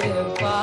திருப்பா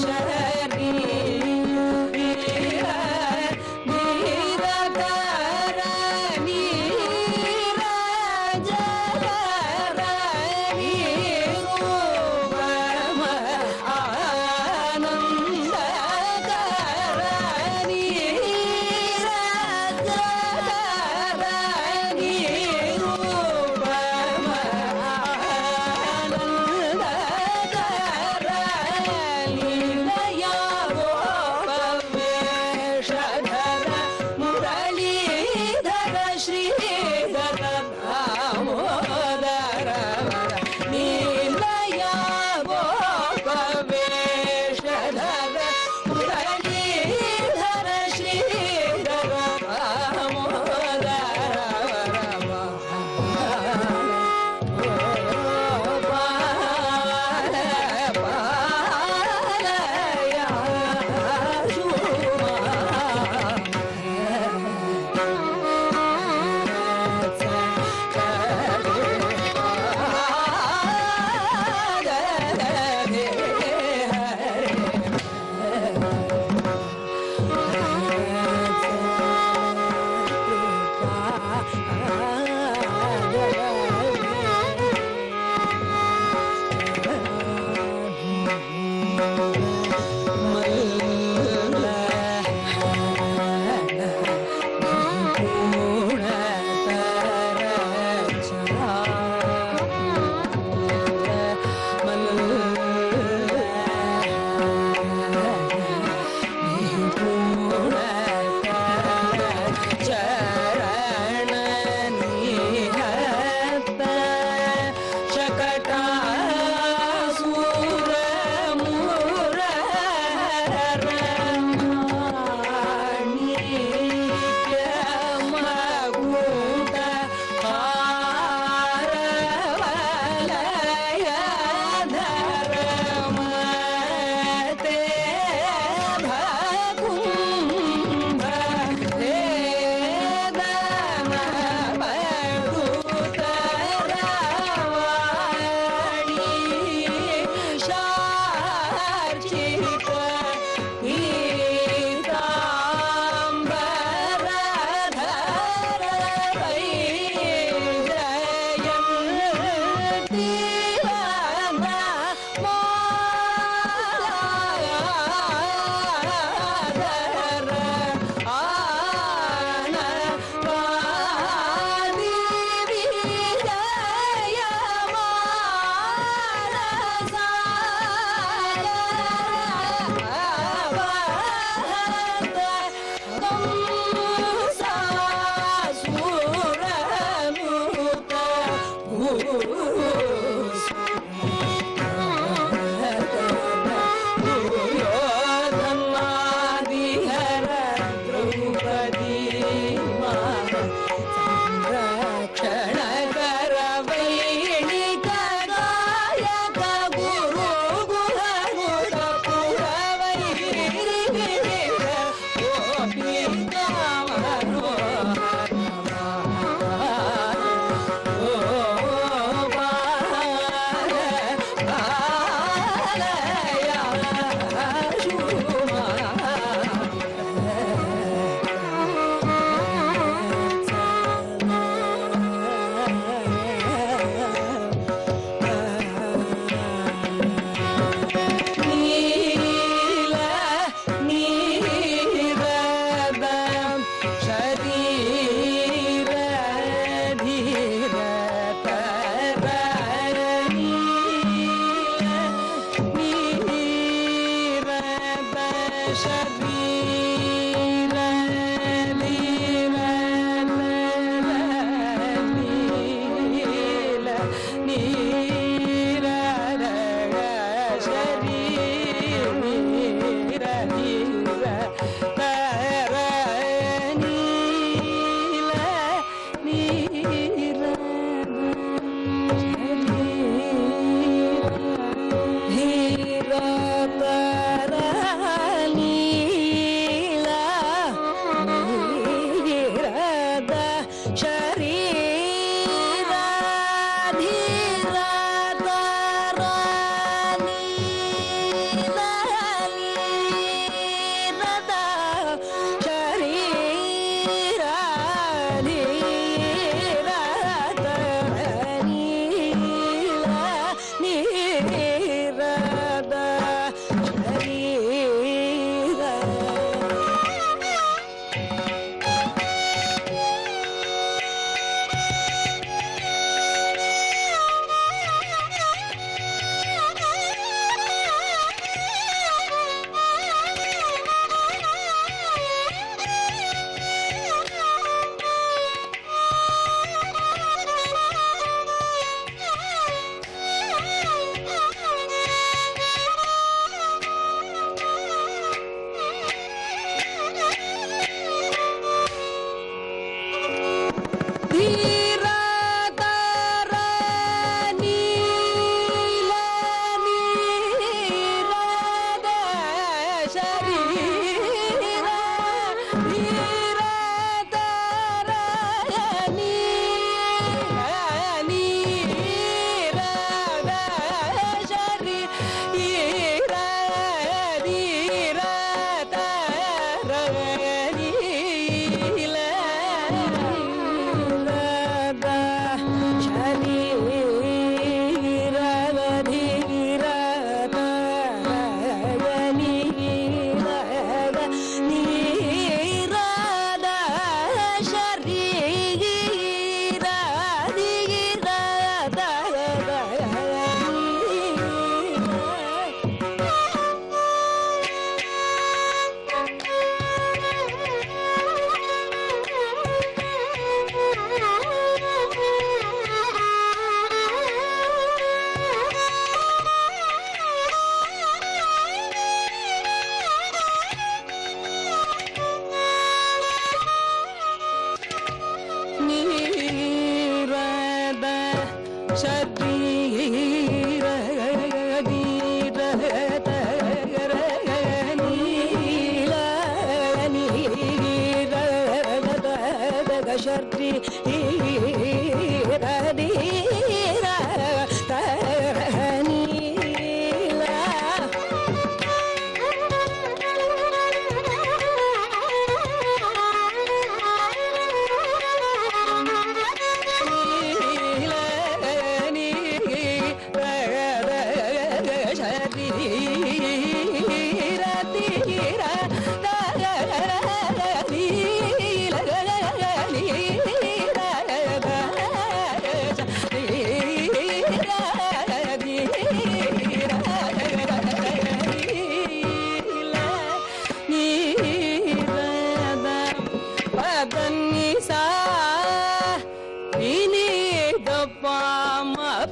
Shut up. I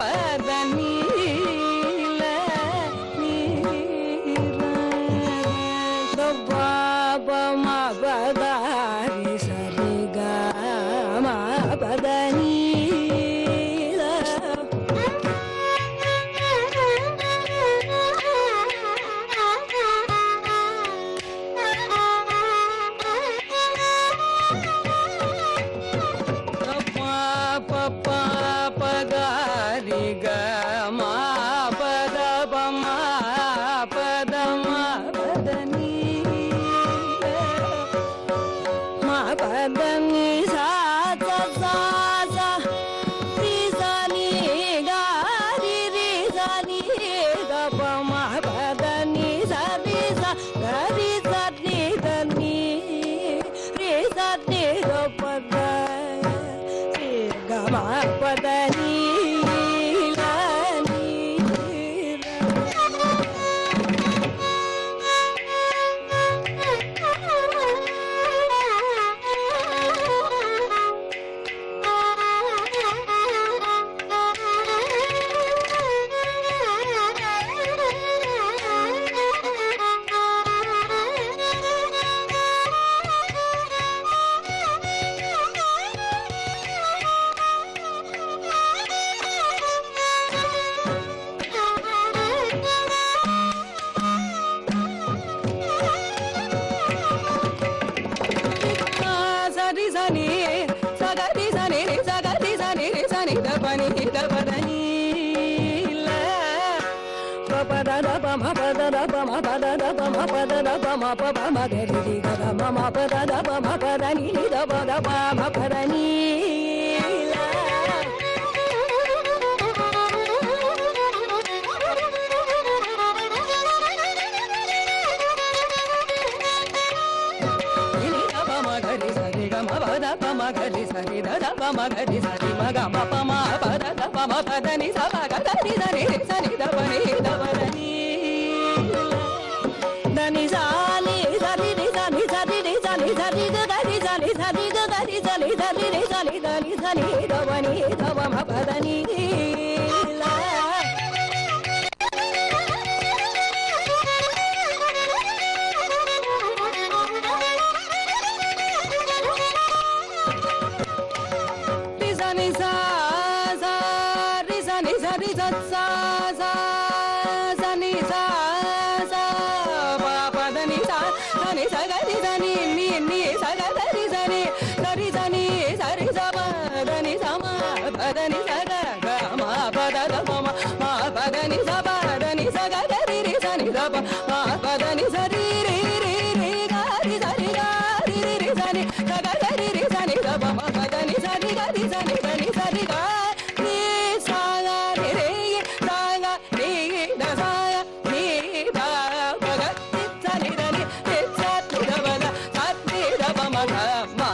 ಪದನಿ పమ పద పమ పద పమ పమ గరి గద మమ పద పమ పద ని ద పద పమ పద నీ మగరి సరి దద మగరి సరి మగ మప మా పద పమ పదని స మగ సరి సరి సని దని ద దని దని దని దవని దవమ పదని లా. రిస నిస స రిస నిస రిస స my